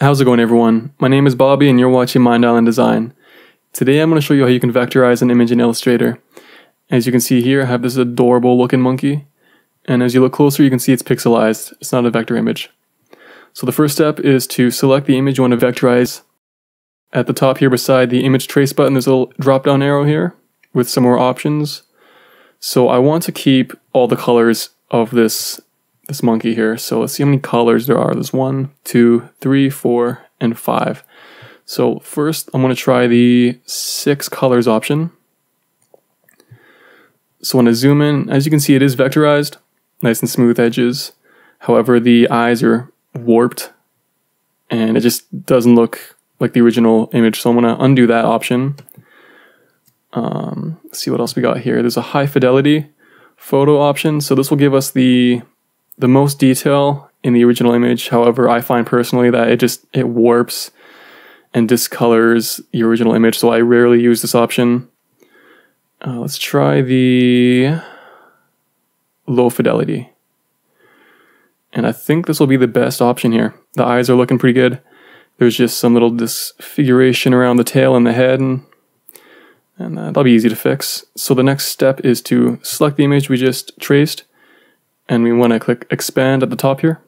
How's it going everyone? My name is Bobby and you're watching Mind Island Design. Today I'm going to show you how you can vectorize an image in Illustrator. As you can see here I have this adorable looking monkey and as you look closer you can see it's pixelized, it's not a vector image. So the first step is to select the image you want to vectorize. At the top here beside the image trace button there's a little drop down arrow here with some more options. So I want to keep all the colors of this this monkey here. So let's see how many colors there are. There's one, two, three, four, and five. So first I'm going to try the six colors option. So when I zoom in, as you can see it is vectorized, nice and smooth edges. However, the eyes are warped and it just doesn't look like the original image. So I'm going to undo that option. Um, see what else we got here. There's a high fidelity photo option. So this will give us the the most detail in the original image. However, I find personally that it just it warps and discolors the original image, so I rarely use this option. Uh, let's try the low fidelity. And I think this will be the best option here. The eyes are looking pretty good. There's just some little disfiguration around the tail and the head, and, and uh, that'll be easy to fix. So the next step is to select the image we just traced and we want to click expand at the top here.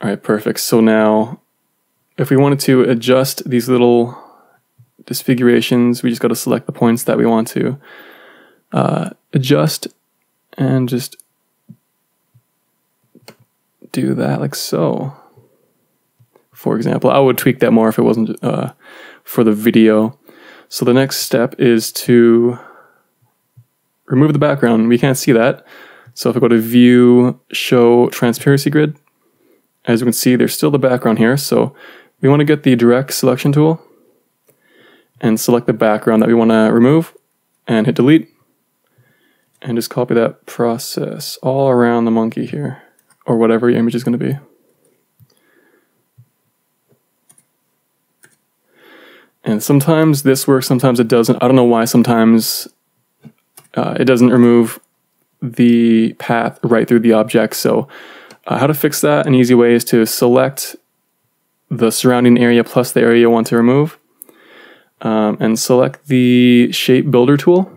All right, perfect. So now if we wanted to adjust these little disfigurations, we just got to select the points that we want to uh, adjust and just do that like so. For example, I would tweak that more if it wasn't uh, for the video. So the next step is to remove the background. We can't see that. So if I go to view, show transparency grid, as you can see, there's still the background here. So we want to get the direct selection tool and select the background that we want to remove and hit delete and just copy that process all around the monkey here or whatever your image is going to be. And sometimes this works, sometimes it doesn't. I don't know why sometimes uh, it doesn't remove the path right through the object. So uh, how to fix that? An easy way is to select the surrounding area plus the area you want to remove um, and select the shape builder tool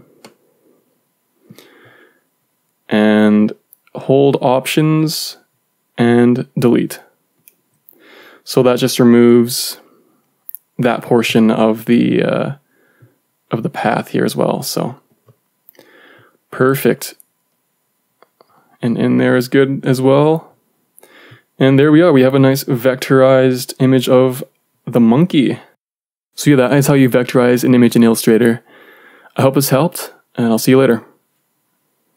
and hold options and delete. So that just removes that portion of the uh, of the path here as well. So Perfect. And in there is good as well. And there we are. We have a nice vectorized image of the monkey. So yeah, that is how you vectorize an image in Illustrator. I hope this helped, and I'll see you later.